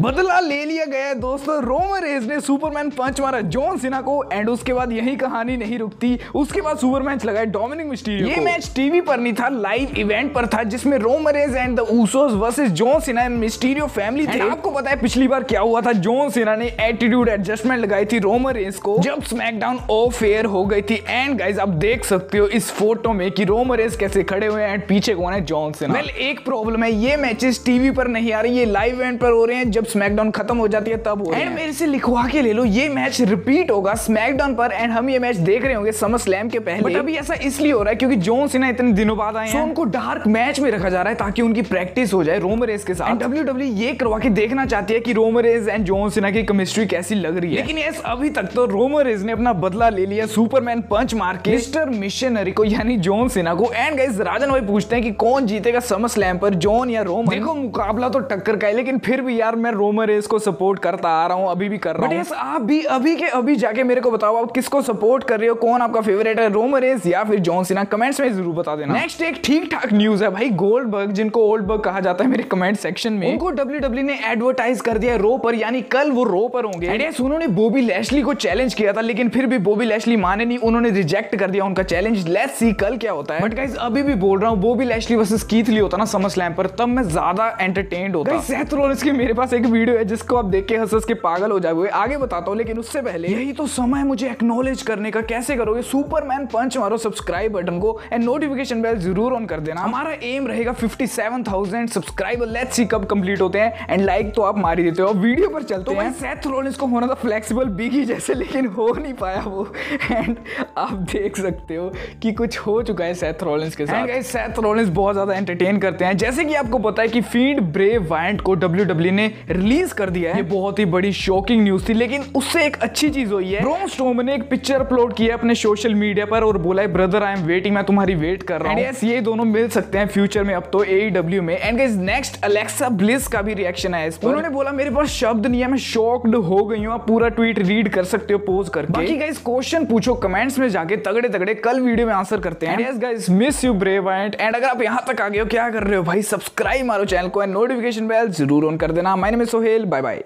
बदला ले लिया गया है दोस्तों। रोमर रेज ने सुपरमैन पंच मारा। जॉन सिना को एंड उसके बाद यही कहानी नहीं रुकती। उसके बाद सुपर मैच लगाए डोमिनिक मिस्टीरियो ये मैच टीवी पर नहीं था लाइव इवेंट पर था जिसमें Roman Reigns and the Usos versus John Cena and Mysterio family थे। आपको पता है पिछली बार क्या हुआ था? जॉन सिन्हा ने एटीट्यूड एडजस्टमेंट लगाई थी रोमर रेज को। जब स्मैकडाउन ऑफ़ एयर हो गई थी एंड गाइज़ आप देख सकते हो इस फ़ोटो में कि रोमर रेज कैसे खड़े हुए हैं एंड पीछे कौन है जॉन सिना वेल एक प्रॉब्लम है ये मैचेस टीवी पर नहीं आ रही ये लाइव इवेंट पर हो रहे हैं। जब स्मैकडाउन खत्म हो जाती है तब हो एंड मेरे से लिखवा के ले लो ये मैच रिपीट होगा स्मैकडाउन पर एंड हम ये मैच देख रहे होंगे समर स्लैम के पहले। बट अभी ऐसा इसलिए हो रहा है क्योंकि जोन सिना इतने दिनों बाद आए हैं। उनको डार्क मैच में रखा जा रहा है ताकि उनकी प्रैक्टिस हो जाए रोमरेज के साथ। डब्ल्यू डब्ल्यू ये करवा के देखना चाहती है कि रोमरेज एंड जोन सिना की केमिस्ट्री कैसी लग रही है। लेकिन यस अभी तक तो रोमरेज ने अपना बदला ले लिया सुपरमैन पंच मार के। मिस्टर मिशनरी को यानी जोन सिना को। एंड गाइस राजन भाई पूछते हैं कि कौन जीतेगा समर स्लैम पर जोन या रोमन देखो मुकाबला तो टक्कर का है लेकिन फिर भी यार मैं रोमरेज को सपोर्ट करता आ रहा हूँ अभी भी कर रहा हूँ। आप भी अभी के अभी जाके मेरे को बताओ आप किसको सपोर्ट कर रहे हो कौन आपका फेवरेट है रोमरेज या फिर जॉन सिना कमेंट्स में ज़रूर बता देना। नेक्स्ट एक ठीक ठाक न्यूज़ है भाई गोल्ड बर्ग जिनको ओल्ड बर्ग कहा जाता है मेरे कमेंट सेक्शन में। उनको डब्ल्यू डब्ल्यू ने एडवर्टाइज कर दिया रो पर यानी कल वो रो पर होंगे। उन्होंने बोबी लैशली को चैलेंज किया था लेकिन फिर भी बोबी लैशली माने नहीं उन्होंने रिजेक्ट कर दिया उनका चैलेंज लेट्स सी कल क्या होता है। बट गाइस अभी भी बोल रहा हूँ Bobby Lashley versus Keith Lee होता ना समर स्लैम पर तब मैं ज़्यादा एंटरटेन्ड होता। सेथ रोलिंस की मेरे पास एक वीडियो है जिसको आप देख के हंस हंस के पागल हो जाओगे। आगे बताता हूँ लेकिन उससे पहले यही तो समय मुझे एक्नोलेज करने का। कैसे करोगे? सुपरमैन पंच मारो सब्सक्राइब बटन को एंड नोटिफिकेशन बेल ज़रूर ऑन कर देना। हमारा एम रहेगा 57,000 सब्सक्राइबर लेट्स सी कब कंप्लीट होते हैं एंड लाइक तो आप मार ही देते हो। वीडियो पर चलते तो हैं। सेथ रोलिंस को होना था फ्लेक्सिबल बिगी जैसे लेकिन हो नहीं पाया वो। एंड आप देख सकते हो कि कुछ हो चुका है सेथ रोलिंस के साथ। सेथ रोलिंस बहुत ज़्यादा एंटरटेन करते हैं। जैसे कि आपको पता है कि फ़ीड ब्रेव वाइंट को डब्ल्यू ने रिलीज़ कर दिया है। ये बहुत ही बड़ी शॉकिंग न्यूज़ थी लेकिन उससे एक अच्छी चीज़ हुई है। ब्रोन स्टोम ने एक पिक्चर अपलोड किया अपने सोशल मीडिया पर और बोला है ब्रदर आई एम वेटिंग मैं तुम्हारी वेट कर रहा हूँ। यस ये दोनों मिल सकते हैं फ्यूचर में अब तो एडब्ल्यू में। And guys next Alexa Bliss का भी रिएक्शन है इस पर। उन्होंने बोला मेरे पास शब्द नहीं है मैं शॉक्ड हो गई हूँ। आप पूरा ट्वीट रीड कर सकते हो पोज करके। बाकी गाइस क्वेश्चन पूछो कमेंट्स में जाके तगड़े तगड़े कल वीडियो में आंसर करते हैं। Yes guys miss you brave and अगर आप यहाँ तक आ गए हो क्या कर रहे हो भाई? सब्सक्राइब मारो चैनल को। एंड नोटिफिकेशन बेल ज़रूर ऑन कर देना। My is Sohail bye bye